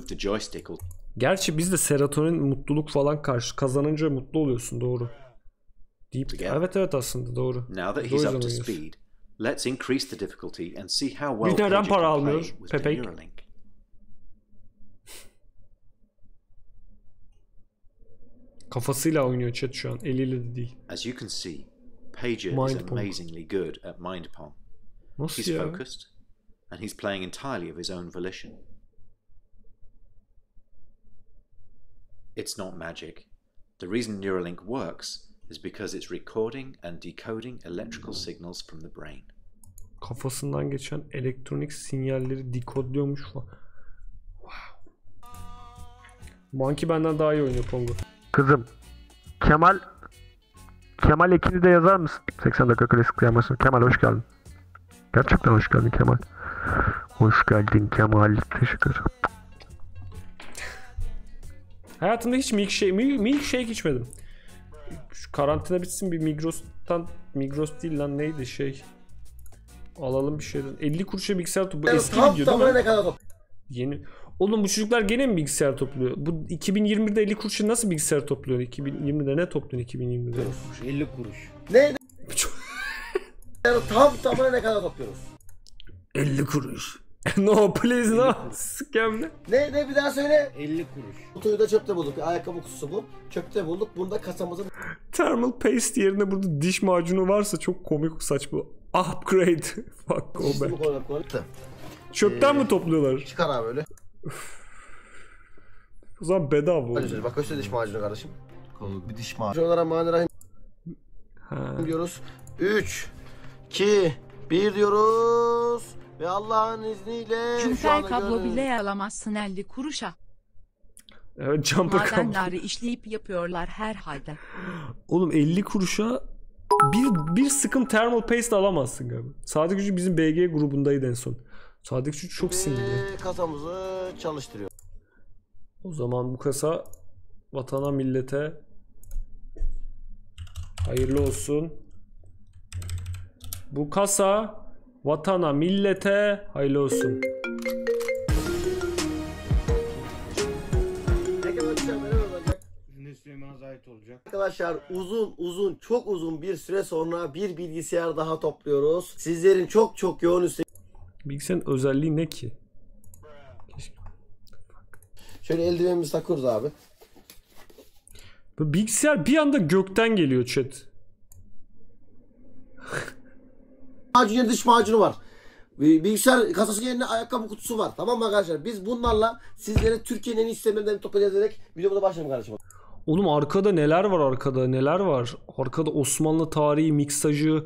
Move the joystick Gerçi bizde serotonin mutluluk falan karşı kazanınca mutlu oluyorsun doğru. Deyip evet evet aslında doğru. Now that Doğru he's up to speed, let's increase the difficulty and see how well Biz Paige para the Pepek. Kafasıyla oynuyor chat şu an. Eliyle de değil. As you can see, Pager Mind is amazingly good at mind pong. Nasıl He's ya? focused, and he's playing entirely of his own volition. It's not magic. The reason Neuralink works is because it's recording and decoding electrical signals from the brain. Kafasından geçen elektronik sinyalleri dekodluyormuş falan. Wow. Monkey benden daha iyi oynuyor Pongo. Kızım. Kemal Kemal Ekin'i de yazar mısın? 80 dakika klasik kıyamasın. Kemal hoş geldin. Gerçekten hoş geldin Kemal. Hoş geldin Kemal. Teşekkür ederim. Hayatımda hiç milkshake, mil- milkshake içmedim. Şu karantina bitsin bir Migros'tan Migros değil lan neydi şey. Alalım bir şeyden. 50 kuruşa bilgisayar topu. Bu eski video değil mi? ne kadar top? Yeni. Oğlum bu çocuklar gene mi bilgisayar topluyor? Bu 2020'de 50 kuruşa nasıl bilgisayar topluyor? 2020'de ne topluyor 2020'de? 50 kuruş. Ne? Yani tam tamına ne kadar topluyoruz? 50 kuruş. no please no. Scam ne? Ne ne bir daha söyle. 50 kuruş. Kutuyu da çöpte bulduk. Ayakkabı kutusu bu. Çöpte bulduk. Bunu da kasamızın Thermal paste yerine burada diş macunu varsa çok komik saçma. Upgrade. Fuck go back. Çöpten mi topluyorlar? Çıkar abi öyle. O zaman bedava söyle. Bak göster diş macunu kardeşim. Bir diş macunu. Bismillahirrahmanirrahim Ha. diyoruz. 3 2 1 diyoruz. Ve Allah'ın izniyle şu anda kablo gördüğünüz- bile alamazsın 50 kuruşa. Evet jumper kablo. Madenleri işleyip yapıyorlar herhalde. Oğlum 50 kuruşa bir, bir sıkım thermal paste alamazsın galiba. Sadık Gücü bizim BG grubundaydı en son. Sadık Gücü çok sinirli. Ve kasamızı çalıştırıyor. O zaman bu kasa vatana millete hayırlı olsun. Bu kasa vatana millete hayırlı olsun. Süleyman'a ait olacak. Arkadaşlar uzun uzun çok uzun bir süre sonra bir bilgisayar daha topluyoruz. Sizlerin çok çok yoğun üstü. Bilgisayarın özelliği ne ki? Şöyle eldivenimizi takıyoruz abi. Bu bilgisayar bir anda gökten geliyor chat. Macun yerine dış macunu var. Bi- Bilgisayar kasası yerine ayakkabı kutusu var. Tamam mı arkadaşlar? Biz bunlarla sizlere Türkiye'nin en iyi sistemlerinden toplayacağız dedik. Videomuza başlayalım kardeşim. Oğlum arkada neler var arkada neler var? Arkada Osmanlı tarihi miksajı.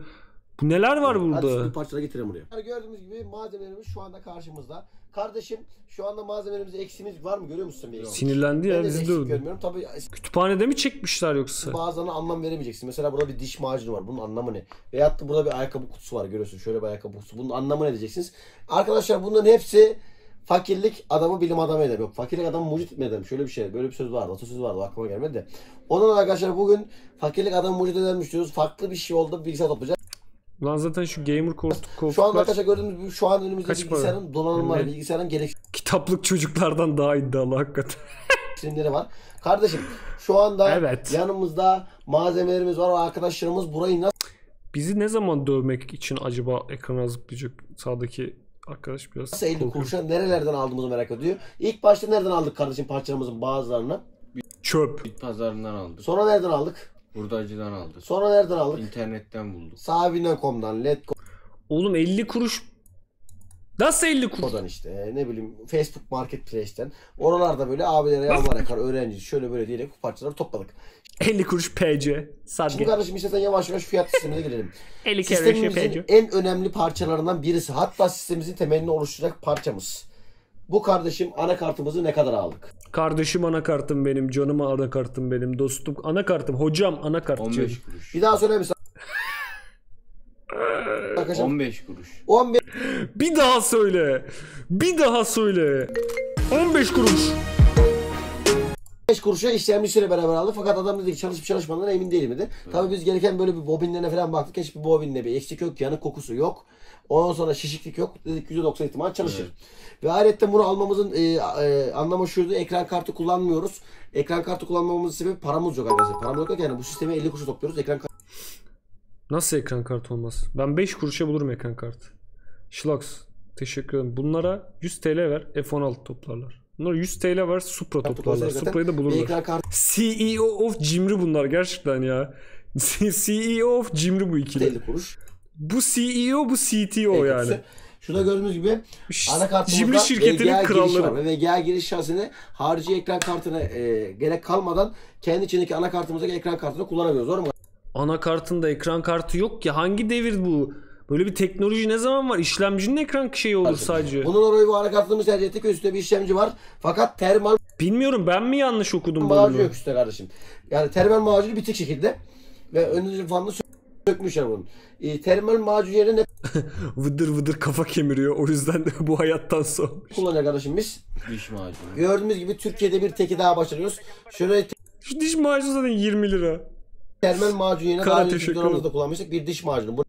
Bu neler var Hadi burada? şimdi parçaları getirelim buraya. Yani gördüğümüz gibi malzemelerimiz şu anda karşımızda. Kardeşim şu anda malzemelerimizde eksiğimiz var mı? Görüyor musun? Bir eksik? Sinirlendi ya de bizi dövdü. görmüyorum. Tabii Kütüphanede mi çekmişler yoksa? bazılarına anlam veremeyeceksin. Mesela burada bir diş macunu var. Bunun anlamı ne? Veyahut da burada bir ayakkabı kutusu var. Görüyorsun şöyle bir ayakkabı kutusu. Bunun anlamı ne diyeceksiniz? Arkadaşlar bunların hepsi fakirlik adamı bilim adamı eder. Yok fakirlik adamı mucit etme ederim. Şöyle bir şey. Böyle bir söz vardı. Atasözü vardı. Aklıma gelmedi de. Onun arkadaşlar bugün fakirlik adamı mucit edermiş diyoruz. Farklı bir şey oldu. Bilgisayar toplayacağız. Lan zaten şu gamer koltuk Şu anda koltuklar arkadaşlar gördüğünüz gibi şu an önümüzde Kaç para? bilgisayarın donanımları, Ne? bilgisayarın kitaplık çocuklardan daha iddialı hakikaten. gereksinimleri var. Kardeşim şu anda Evet. yanımızda malzemelerimiz var. Arkadaşlarımız burayı nasıl Bizi ne zaman dövmek için acaba ekrana zıplayacak sağdaki arkadaş biraz Nasıl 50 korkuyor. kuruşa nerelerden aldığımızı merak ediyor. İlk başta nereden aldık kardeşim parçalarımızın bazılarını? Çöp. Bit pazarından aldık. Sonra nereden aldık? Hurdacıdan aldık. Sonra nereden aldık? İnternetten bulduk. Sahibinden.com'dan, Oğlum 50 kuruş. Nasıl 50 kuruş? Letgo'dan işte ne bileyim Facebook Marketplace'ten. Oralarda böyle abilere yalvar yakar öğrenci şöyle böyle diyerek bu parçaları topladık. 50 kuruş PC. Şimdi Sadece. kardeşim istersen yavaş yavaş fiyat sistemine girelim. 50 kere şey Sistemimizin PC. en önemli parçalarından birisi. Hatta sistemimizin temelini oluşturacak parçamız. Bu kardeşim anakartımızı ne kadar aldık? Kardeşim anakartım benim, canım anakartım benim, dostum anakartım, hocam anakartçı. 15 kuruş. Bir daha misin? Arkadaşlar 15 kuruş. 15 Bir daha söyle. Bir daha söyle. 15 kuruş. 5 kuruşa işlemcisiyle beraber aldı. Fakat adam dedi ki çalışıp çalışmadığından emin değilim dedi. Tabii biz gereken böyle bir bobinlerine falan baktık. Hiçbir bobinde bir eksik yok. Yanık kokusu yok. Ondan sonra şişiklik yok. Dedik %90 ihtimal çalışır. Ve ayrıca bunu almamızın e, e, anlamı şuydu. Ekran kartı kullanmıyoruz. Ekran kartı kullanmamızın sebebi paramız yok arkadaşlar. Paramız yok yani bu sisteme 50 kuruşa topluyoruz. Ekran kartı Nasıl ekran kartı olmaz? Ben 5 kuruşa bulurum ekran kartı. Şlox. Teşekkür ederim. Bunlara 100 TL ver. F16 toplarlar. Bunlara 100 TL ver. Supra toplarlar. Supra'yı da bulurlar. CEO of Cimri bunlar gerçekten ya. CEO of Cimri bu ikili. 50 kuruş. Bu CEO bu CTO yani. Şurada gördüğünüz gibi anakartımızda şirketinin VGA kralları. var. Ve VGA giriş şahsını harici ekran kartına e, gerek kalmadan kendi içindeki anakartımızdaki ekran kartını kullanabiliyoruz. Doğru mu? Anakartında ekran kartı yok ki. Hangi devir bu? Böyle bir teknoloji ne zaman var? İşlemcinin ekran şeyi olur sadece. Bunun orayı bu anakartımızı tercih ettik. Üstte bir işlemci var. Fakat termal Bilmiyorum ben mi yanlış okudum macun bunu? yok üstte kardeşim. Yani termal macunu bitik şekilde. Ve önünün fanını sö- sökmüşler bunun. E, termal macun yerine ne Vıdır vıdır kafa kemiriyor. O yüzden de bu hayattan sonra. kullanacak kardeşim biz? Diş macunu. Gördüğümüz gibi Türkiye'de bir teki daha başarıyoruz. Şöyle Şu diş macunu zaten 20 lira. termal macun yerine Kara daha önce teşekkür videolarımızda kullanmıştık. Bir diş macunu. Bu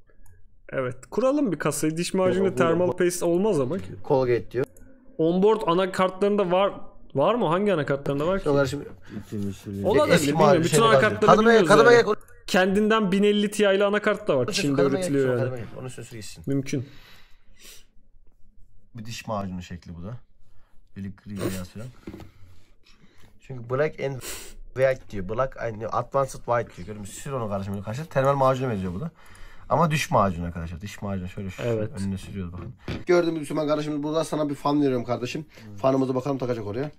Evet. Kuralım bir kasayı. Diş macunu bu- paste olmaz ama. Colgate diyor. Onboard anakartlarında var. Var mı? Hangi anakartlarında var ki? Şunlar şimdi Olabilir. Bilmiyorum. Bütün kaldı. anakartları Kadına yani. Kendinden 1050 Ti ile anakart da var. Çin'de üretiliyor yani. Onun sözü gitsin. Mümkün. Bir diş macunu şekli bu da. Böyle gri beyaz falan. Çünkü black and white diyor. Black and advanced white diyor. Görüyor musun? Sür onu kardeşim arkadaşlar. Termal macuna benziyor bu da. Ama diş macunu arkadaşlar. Diş macunu şöyle şu Evet. önüne sürüyoruz bakın. Gördüğümüz Müslüman kardeşimiz burada sana bir fan veriyorum kardeşim. Fanımızı bakalım takacak oraya.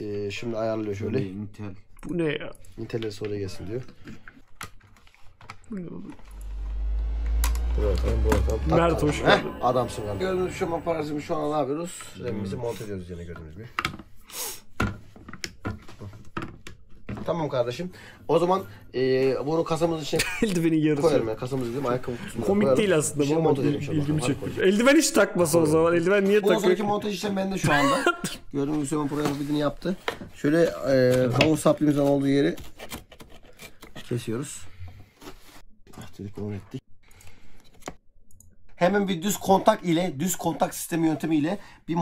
Ee, şimdi ayarlıyor şöyle. Böyle Intel. Bu ne ya? İnternet oraya gelsin diyor. Bakalım, buraya bakalım. Tak Mert hoş geldin. Adamsın kardeşim. Gördüğünüz şu aparatımı şu an ne yapıyoruz? Remimizi monte ediyoruz yine gördüğünüz gibi. Tamam kardeşim. O zaman eee bunu kasamızın içine Eldivenin yarısı. koyarım ya. Kasamızı değil mi? Ayakkabı kutusuna Komik koyarım. değil aslında bu monte ama edelim inşallah. ilgimi Hadi koyalım. Eldiven hiç takmasa o zaman. Eldiven niye Bundan sonraki takıyor? montaj işlemi bende şu anda. Gördüğünüz Müslüman Pro yapıdığını yaptı. Şöyle eee kavun saplimizin olduğu yeri kesiyoruz. Ah dedik onu ettik. Hemen bir düz kontak ile, düz kontak sistemi yöntemiyle bir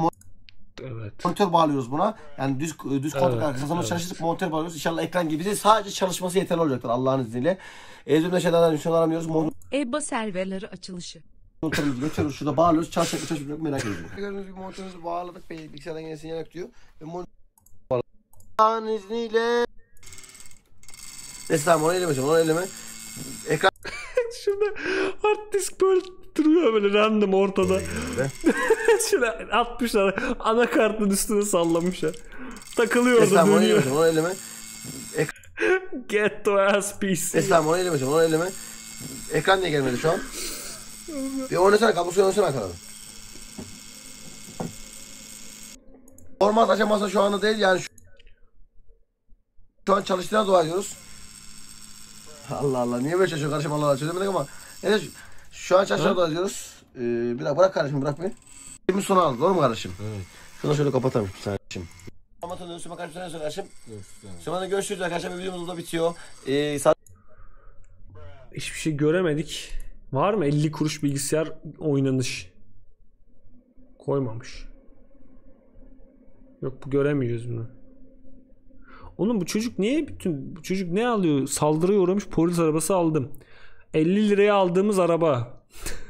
Evet. monitör bağlıyoruz buna. Yani düz düz kontak Evet, arkasında evet. çalıştırıp monitör bağlıyoruz. İnşallah ekran gibi bize sadece çalışması yeterli olacaktır Allah'ın izniyle. Ezberle şeylerden Hüsnü aramıyoruz. EBA serverları açılışı. Monitörümüzü götürüyoruz. Şurada bağlıyoruz. Çalışacak mı çalışmayacak mı merak ediyorum. Gördüğünüz gibi monitörümüzü bağladık. Bilgisayardan yine sinyal akıyor. Ve monitör Allah'ın izniyle Neyse tamam onu eleme. Onu eleme. Ekran Şurada hard disk böyle duruyor böyle random ortada. Şöyle atmışlar anakartın üstüne sallamışlar. Takılıyor orada Esnaf onu dönüyor. eleme. Onu eleme. Get to ass PC. Esnaf onu eleme. Onu eleme. Ekran niye gelmedi şu an? Bir oynasana kablosu oynasana arkadan. Format aşaması şu anda değil yani şu, şu an çalıştığına dua ediyoruz. Allah Allah niye böyle çalışıyor kardeşim Allah Allah çözemedik ama neyse şu, şu an çalıştığına dua ediyoruz. Ee, bir dakika bırak kardeşim bırak beni. Şimdi sona aldı doğru mu kardeşim? Evet. Şunu şöyle kapatalım bir saniye. Şimdi. Formatın dönüşü bakalım sana kardeşim. Sonra görüşürüz arkadaşlar videomuz burada bitiyor. Ee, Hiçbir şey göremedik. Var mı 50 kuruş bilgisayar oynanış? Koymamış. Yok bu göremiyoruz bunu. Oğlum bu çocuk niye bütün bu çocuk ne alıyor? Saldırıya uğramış polis arabası aldım. 50 liraya aldığımız araba.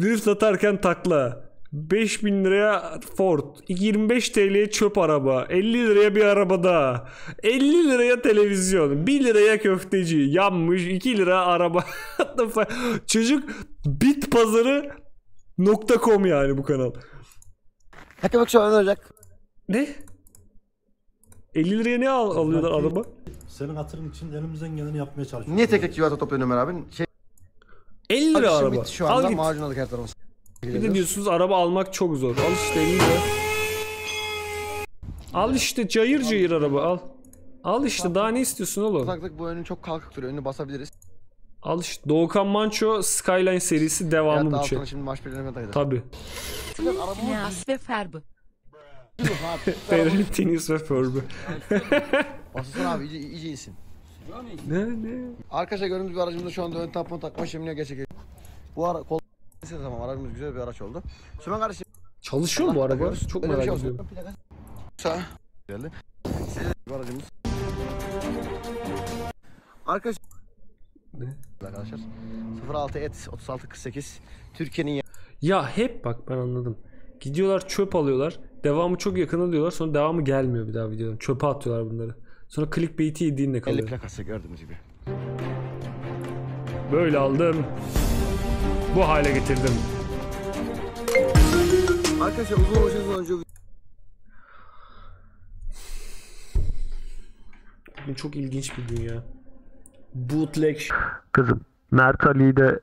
Drift atarken takla. 5000 liraya Ford. 25 TL'ye çöp araba. 50 liraya bir araba daha. 50 liraya televizyon. 1 liraya köfteci. Yanmış. 2 lira araba. Çocuk bit pazarı .com yani bu kanal. Hakkı bak şu an olacak. Ne? 50 liraya ne al alıyorlar araba? Senin hatırın için elimizden geleni yapmaya çalışıyoruz. Niye tek tek topluyorsun Ömer abi? Şey, 50 lira araba. bitti şu Al anda git. macun aldık her tarafı. Bir de diyorsunuz araba almak çok zor. Al işte 50 lira. Al işte cayır cayır araba al. Al işte daha ne istiyorsun oğlum? Taktık bu önün çok kalkık duruyor. Önünü basabiliriz. Al işte Doğukan Manço Skyline serisi devamı Hayatta bu chat. şimdi maç belirleme takacağız. Tabi. Neas ve Ferbı. Tenis ve Furby. Basılsın abi iyice, iyice iyisin. Ne ne? Arkadaşlar gördüğünüz bir aracımızda şu anda ön tampon takma işlemini gerçekleştiriyor. Bu ara kol tamam aracımız güzel bir araç oldu. Süleyman kardeşim Çalışıyor mu bu araba? takıyoruz. Çok merak şey ediyorum. Sağ. Geldi. Bu aracımız. Arkadaşlar Ne? Arkadaşlar 06 et 36 48 Türkiye'nin Ya hep bak ben anladım. Gidiyorlar çöp alıyorlar. Devamı çok yakın alıyorlar. Sonra devamı gelmiyor bir daha videonun. Çöpe atıyorlar bunları. Sonra clickbait'i yediğinde 50 kalıyor. plakası gördüğünüz gibi. Böyle aldım. Bu hale getirdim. Arkadaşlar uzun ulaşınız önce Bugün çok ilginç bir gün ya. Bootleg Kızım Mert Ali'yi de